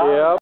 Yep.